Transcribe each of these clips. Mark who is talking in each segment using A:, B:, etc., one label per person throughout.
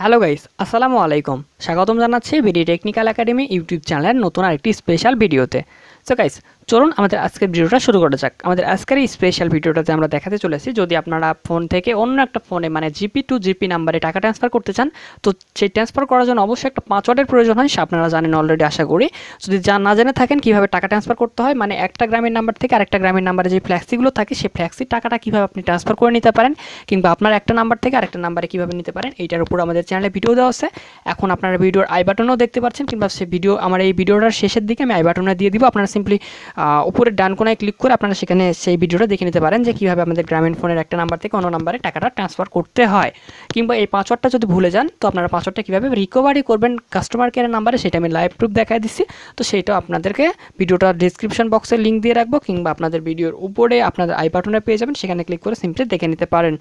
A: Hello guys আসসালামু আলাইকুম। স্বাগতম জানাচ্ছি বিডি টেকনিক্যাল একাডেমি ইউটিউব চ্যানেলের নতুন আরেকটি স্পেশাল ভিডিওতে। সো গাইস চলুন আমাদের আজকের ভিডিওটা শুরু করা যাক। আমাদের আজকের এই স্পেশাল ভিডিওটাতে আমরা দেখাতে চলেছি, যদি আপনারা ফোন থেকে অন্য একটা ফোনে মানে জিপি টু জিপি নাম্বারে টাকা ট্রান্সফার করতে চান, তো সেই ট্রান্সফার করার জন্য অবশ্যই একটা পাসওয়ার্ডের প্রয়োজন হয়, সে আপনারা জানেন অলরেডি আশা করি। যদি যা না জেনে থাকেন কীভাবে টাকা ট্রান্সফার করতে হয় মানে একটা গ্রামের নাম্বার থেকে আরেকটা গ্রামের নাম্বারে যে ফ্ল্যাক্সিগুলো থাকে, সেই ফ্ল্যাক্সির টাকাটা কীভাবে আপনি ট্রান্সফার করে নিতে পারেন, কিংবা আপনার একটা নাম্বার থেকে আরেকটা নাম্বারে কীভাবে নিতে পারেন, এইটার উপর আমাদের চ্যানেলে ভিডিও দেওয়া আছে। এখন আপনারা ভিডিওর আই বাটনও দেখতে পাচ্ছেন, কিংবা সে ভিডিও আমার এই ভিডিওটার শেষের দিকে আমি আই বাটনে দিয়ে দিব, আপনারা সিম্পলি উপরে ডান কোনায় ক্লিক করে আপনারা সেখানে সেই ভিডিওটা দেখে নিতে পারেন যে কীভাবে আমাদের গ্রামীণ ফোনের একটা নাম্বার থেকে অন্য নাম্বারে টাকাটা ট্রান্সফার করতে হয়। কিংবা এই পাসওয়ার্ডটা যদি ভুলে যান, তো আপনারা পাসওয়ার্ডটা কীভাবে রিকভারি করবেন কাস্টমার কেয়ারের নাম্বারে সেটা আমি লাইভ প্রুফ দেখাই দিচ্ছি। তো সেইটা আপনাদেরকে ভিডিওটার ডিসক্রিপশন বক্সে লিঙ্ক দিয়ে রাখব, কিংবা আপনাদের ভিডিওর উপরে আপনাদের আই বাটনে পেয়ে যাবেন, সেখানে ক্লিক করে সিম্পলি দেখে নিতে পারেন।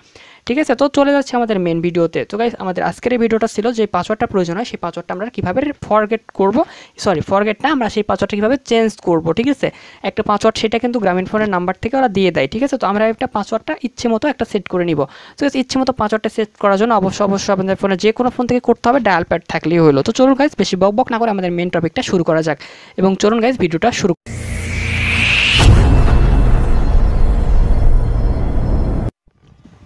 A: ঠিক আছে? তো চলে যাচ্ছে আমাদের মেন ভিডিওতে। তো গাইস আমাদের আজকের এই ভিডিওটা ছিল যে পাসওয়ার্ডটা প্রয়োজন হয়, সেই পাসওয়ার্ডটা আমরা কীভাবে ফরগেট করব? সরি ফরগেট না, আমরা সেই পাসওয়ার্ডটা কীভাবে চেঞ্জ করব, ঠিক আছে? একটা পাসওয়ার্ড সেটা কিন্তু গ্রামীণ ফোনের নাম্বার থেকে ওরা দিয়ে দেয়, ঠিক আছে? তো আমরা একটা পাসওয়ার্ডটা ইচ্ছে মতো একটা সেট করে নিব। তো ইচ্ছে মতো পাসওয়ার্ডটা সেট করার জন্য অবশ্যই অবশ্যই আপনাদের ফোনে যে কোনো ফোন থেকে করতে হবে ডায়াল প্যাড থাকলেই হলো। তো চলুন গাইজ বেশি বক বক না করে আমাদের মেন টপিকটা শুরু করা যাক। এবং চলুন গাইজ ভিডিওটা শুরু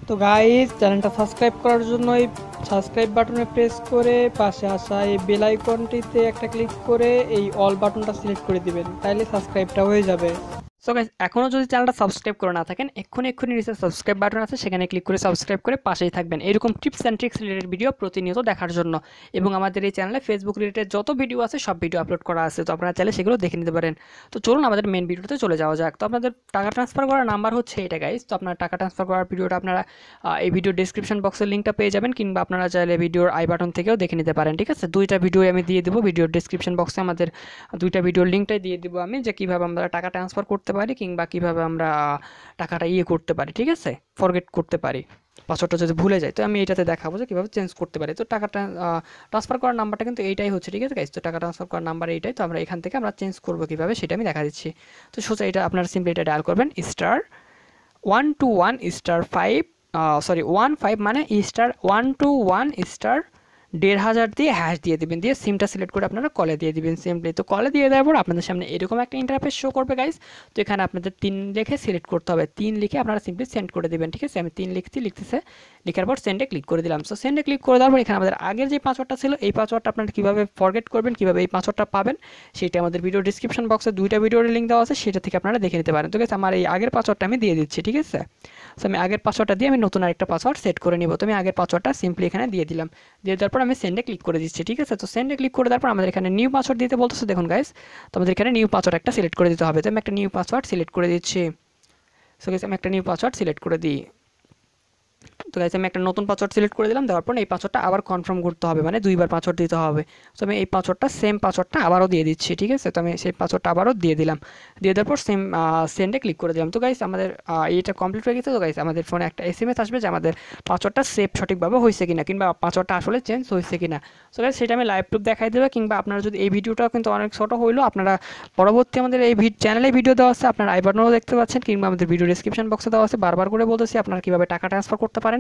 A: তো গাইজ চ্যানেলটা সাবস্ক্রাইব করার জন্য এই সাবস্ক্রাইব বাটনে প্রেস করে পাশে আসা এই বেল আইকনটিতে একটা ক্লিক করে এই অল বাটনটা সিলেক্ট করে দিবেন। তাইলে সাবস্ক্রাইবটা হয়ে যাবে। সো গাইজ এখনও যদি চ্যানেলটা সাবস্ক্রাইব করে না থাকেন, এক্ষুনি এক্ষুনি নিচে সাবস্ক্রাইব বাটন আছে, সেখানে ক্লিক করে সাবস্ক্রাইব করে পাশেই থাকবেন। এরকম tips and tricks related video প্রতিনিয়ত দেখার জন্য। এবং আমাদের এই চ্যানেলে ফেসবুক রিলেটেড যত ভিডিও আছে, সব ভিডিও আপলোড করা আছে। তো আপনারা চাইলে সেগুলো দেখে নিতে পারেন। তো চলুন আমাদের মেন ভিডিওতে চলে যাওয়া যাক। তো আপনাদের টাকা ট্রান্সফার করার নাম্বার হচ্ছে এটা গাইজ তো আপনার টাকা ট্রান্সফার করার ভিডিওটা আপনারা এই ভিডিও ডিসক্রিপশন বক্সের লিঙ্কটা পেয়ে যাবেন, কিংবা আপনারা চাইলে ভিডিওর আই বাটন থেকেও দেখে নিতে পারেন, ঠিক আছে? দুইটা ভিডিও আমি দিয়ে দেবো। ভিডিওর ডিসক্রিপশন বক্সে আমাদের দুইটা ভিডিওর লিঙ্কটাই দিয়ে দেবো আমি, যে কীভাবে আমরা টাকা ট্রান্সফার করতে পারি কিংবা কীভাবে আমরা টাকাটা ইয়ে করতে পারি, ঠিক আছে? ফরগেট করতে পারি। পাসওয়ার্ডটা যদি ভুলে যায় তো আমি এটাতে দেখাবো যে কীভাবে চেঞ্জ করতে পারি। তো টাকাটা ট্রান্সফার করার নাম্বারটা কিন্তু এইটাই হচ্ছে, ঠিক আছে গাইজ তো টাকা ট্রান্সফার করার নাম্বার এইটাই, তো আমরা এখান থেকে আমরা চেঞ্জ করব কীভাবে সেটা আমি দেখা দিচ্ছি। তো সোজা এটা আপনারা সিম্পলি এটা ডায়াল করবেন star one two one star five sorry one five মানে star one two one star দেড় হাজার দিয়ে হ্যাশ দিয়ে দেবেন, দিয়ে সিমটা সিলেক্ট করে আপনারা কলে দিয়ে দিবেন সিম্পলি তো কলে দিয়ে দেওয়ার পর আপনাদের সামনে এরকম একটা ইন্টারফেস শো করবে গাইজ তো এখানে আপনাদের তিন লিখে সিলেক্ট করতে হবে। তিন লিখে আপনারা সিম্পলি সেন্ড করে দেবেন, ঠিক আছে? আমি তিন লিখছি, লিখতেছে। লেখার পর সেন্ডে ক্লিক করে দিলাম। সো সেন্ডে ক্লিক করে দেওয়ার পর এখানে আমাদের আগের যে পাসওয়ার্ডটা ছিল, এই পাসওয়ার্ডটা আপনারা কীভাবে ফরগেট করবেন, কীভাবে এই পাসওয়ার্ডটা পাবেন, সেটা আমাদের ভিডিও ডিসক্রিপশন বক্সে দুইটা ভিডিওর লিঙ্ক দেওয়া আছে, সেটা থেকে আপনারা দেখে নিতে পারেন। তো গেছে আমার এই আগের পাসওয়ার্ডটা আমি দিয়ে দিচ্ছি, ঠিক আছে? সো আমি আগের পাসওয়ার্ডটা দিয়ে আমি নতুন আরেকটা পাসওয়ার্ড সেট করে নিব। তো আমি আগের পাসওয়ার্ডটা সিম্পলি এখানে দিয়ে দিলাম। দিয়ে দেওয়ার পর আমি সেন্ডে ক্লিক করে দিচ্ছি, ঠিক আছে? তো সেন্ডে ক্লিক করে তারপর পর আমাদের এখানে নিউ পাসওয়ার্ড দিতে বলতেছে, দেখুন গাইস তো আমাদের এখানে নিউ পাসওয়ার্ড একটা সিলেক্ট করে দিতে হবে। তো আমি একটা নিউ পাসওয়ার্ড সিলেক্ট করে দিচ্ছি। সো গাইস আমি একটা নিউ পাসওয়ার্ড সিলেক্ট করে দিই। তো গাইস আমি একটা নতুন পাসওয়ার্ড সিলেক্ট করে দিলাম, দেওয়ার পর এই পাসওয়ার্ডটা আবার কনফার্ম করতে হবে মানে দুইবার পাসওয়ার্ড দিতে হবে। তো আমি এই পাসওয়ার্ডটা সেম পাসওয়ার্ডটা আবারও দিয়ে দিচ্ছি, ঠিক আছে? তো আমি সেই পাসওয়ার্ডটা আবারও দিয়ে দিলাম। দিয়ে দেওয়ার পর সেম সেন্ডে ক্লিক করে দিলাম। তো গাইস আমাদের এইটা কমপ্লিট হয়ে গেছে, তো গাইস আমাদের ফোনে একটা এস এম এস আসবে যে আমাদের পাসওয়ার্ডটা সেভ সঠিকভাবে হয়েছে কিনা, কিংবা পাসওয়ার্ডটা আসলে চেঞ্জ হয়েছে কিনা। তো গাইস সেটা আমি লাইভ প্রুফ দেখাই দেবে, কিংবা আপনারা যদি এই ভিডিওটাও কিন্তু অনেক ছোটো হইল, আপনারা পরবর্তী আমাদের এই চ্যানেলে ভিডিও দেওয়া আছে, আপনারা আই দেখতে পাচ্ছেন, কিংবা আমাদের ভিডিও ডিসক্রিপশন বক্সে দেওয়া আছে, বারবার করে বলতেছি আপনারা কীভাবে টাকা ট্রান্সফার করতে পারেন।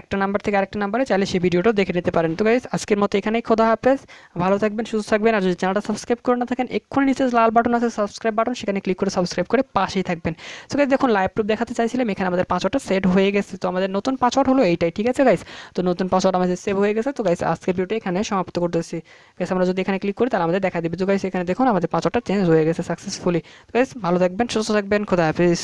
A: একটা নাম্বার থেকে আরেকটা নাম্বারে চাইলে সেই ভিডিওটাও দেখে নিতে পারেন। তো গাইজ আজকের মতো এখানেই, খোদা হাফেজ। ভালো থাকবেন, সুস্থ থাকবেন, আর যদি চ্যানেলটা সাবস্ক্রাইব করে না থাকেন, এক্ষুনি নিচে লাল বাটন আছে সাবস্ক্রাইব বাটন সেখানে ক্লিক করে সাবস্ক্রাইব করে পাশেই থাকবেন। তো গাইজ দেখুন লাইভ প্রুফ দেখাতে চাইছিলাম, এখানে আমাদের পাসওয়ার্ডটা সেট হয়ে গেছে। তো আমাদের নতুন পাসওয়ার্ড হলো এইটাই, ঠিক আছে গাইজ তো নতুন পাসওয়ার্ড আমাদের সেভ হয়ে গেছে। তো গাইজ আজকের ভিডিওটা এখানে সমাপ্ত করতেছি। গাইজ আমরা যদি এখানে ক্লিক করি, তাহলে আমাদের দেখা দেবে। তো গাইজ এখানে দেখুন, আমাদের পাসওয়ার্ডটা চেঞ্জ হয়ে গেছে সাকসেসফুলি গাইজ ভালো থাকবেন, সুস্থ থাকবেন, খোদা হাফিজ।